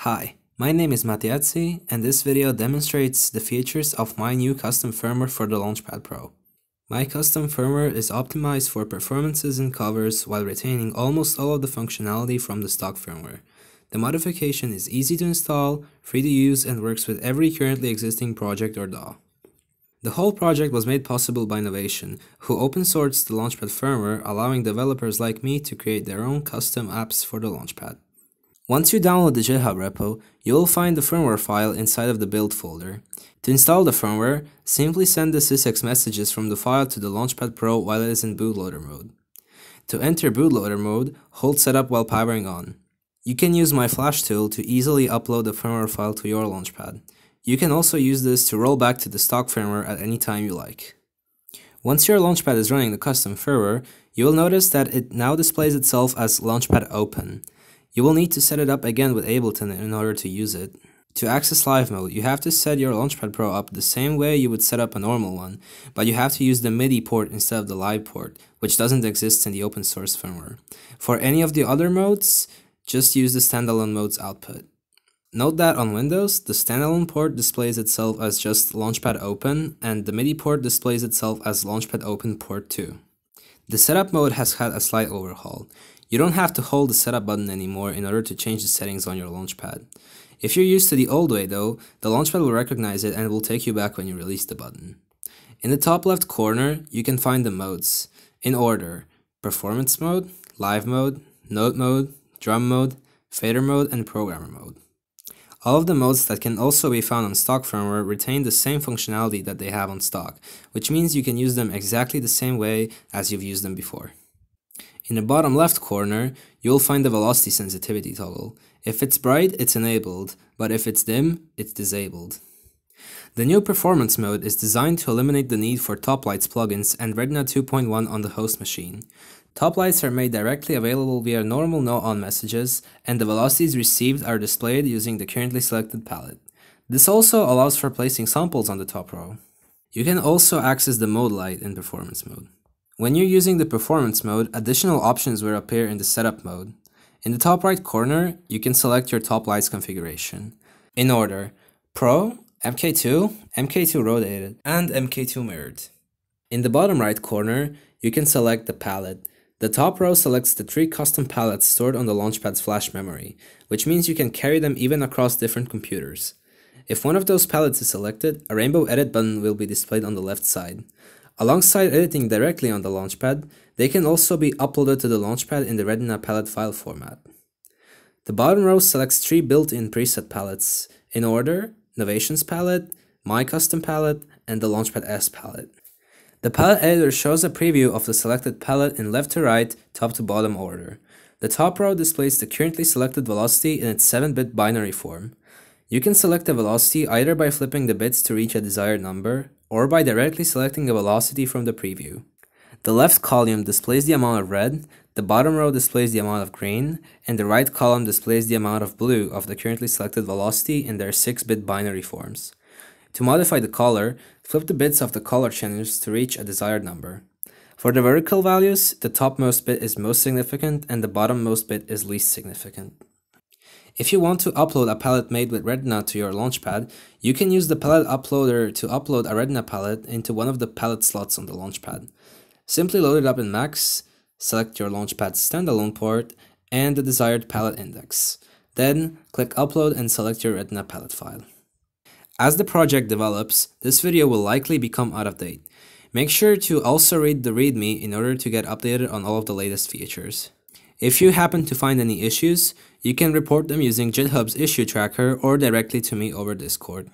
Hi, my name is Matiazzi and this video demonstrates the features of my new custom firmware for the Launchpad Pro. My custom firmware is optimized for performances and covers while retaining almost all of the functionality from the stock firmware. The modification is easy to install, free to use and works with every currently existing project or DAW. The whole project was made possible by Novation, who open sourced the Launchpad firmware allowing developers like me to create their own custom apps for the Launchpad. Once you download the GitHub repo, you will find the firmware file inside of the build folder. To install the firmware, simply send the SysEx messages from the file to the Launchpad Pro while it is in bootloader mode. To enter bootloader mode, hold setup while powering on. You can use my flash tool to easily upload the firmware file to your Launchpad. You can also use this to roll back to the stock firmware at any time you like. Once your Launchpad is running the custom firmware, you will notice that it now displays itself as Launchpad Open. You will need to set it up again with Ableton in order to use it. To access live mode, you have to set your Launchpad Pro up the same way you would set up a normal one, but you have to use the MIDI port instead of the live port, which doesn't exist in the open source firmware. For any of the other modes, just use the standalone mode's output. Note that on Windows, the standalone port displays itself as just Launchpad Open, and the MIDI port displays itself as Launchpad Open Port 2. The setup mode has had a slight overhaul. You don't have to hold the setup button anymore in order to change the settings on your Launchpad. If you're used to the old way though, the Launchpad will recognize it and will take you back when you release the button. In the top left corner, you can find the modes, in order, Performance mode, Live mode, Note mode, Drum mode, Fader mode, and Programmer mode. All of the modes that can also be found on stock firmware retain the same functionality that they have on stock, which means you can use them exactly the same way as you've used them before. In the bottom left corner, you will find the velocity sensitivity toggle. If it's bright, it's enabled, but if it's dim, it's disabled. The new performance mode is designed to eliminate the need for Toplights plugins and Retina 2.1 on the host machine. Toplights are made directly available via normal note-on messages, and the velocities received are displayed using the currently selected palette. This also allows for placing samples on the top row. You can also access the mode light in performance mode. When you're using the performance mode, additional options will appear in the setup mode. In the top right corner, you can select your top lights configuration. In order, Pro, MK2, MK2 rotated, and MK2 mirrored. In the bottom right corner, you can select the palette. The top row selects the three custom palettes stored on the Launchpad's flash memory, which means you can carry them even across different computers. If one of those palettes is selected, a rainbow edit button will be displayed on the left side. Alongside editing directly on the Launchpad, they can also be uploaded to the Launchpad in the Retina palette file format. The bottom row selects three built-in preset palettes, in order, Novation's palette, My Custom palette, and the Launchpad S palette. The palette editor shows a preview of the selected palette in left to right, top to bottom order. The top row displays the currently selected velocity in its 7-bit binary form. You can select the velocity either by flipping the bits to reach a desired number, or by directly selecting a velocity from the preview. The left column displays the amount of red, the bottom row displays the amount of green, and the right column displays the amount of blue of the currently selected velocity in their 6-bit binary forms. To modify the color, flip the bits of the color channels to reach a desired number. For the vertical values, the topmost bit is most significant and the bottommost bit is least significant. If you want to upload a palette made with Retina to your Launchpad, you can use the palette uploader to upload a Retina palette into one of the palette slots on the Launchpad. Simply load it up in Max, select your Launchpad's standalone port, and the desired palette index. Then, click Upload and select your Retina palette file. As the project develops, this video will likely become out of date. Make sure to also read the README in order to get updated on all of the latest features. If you happen to find any issues, you can report them using GitHub's issue tracker or directly to me over Discord.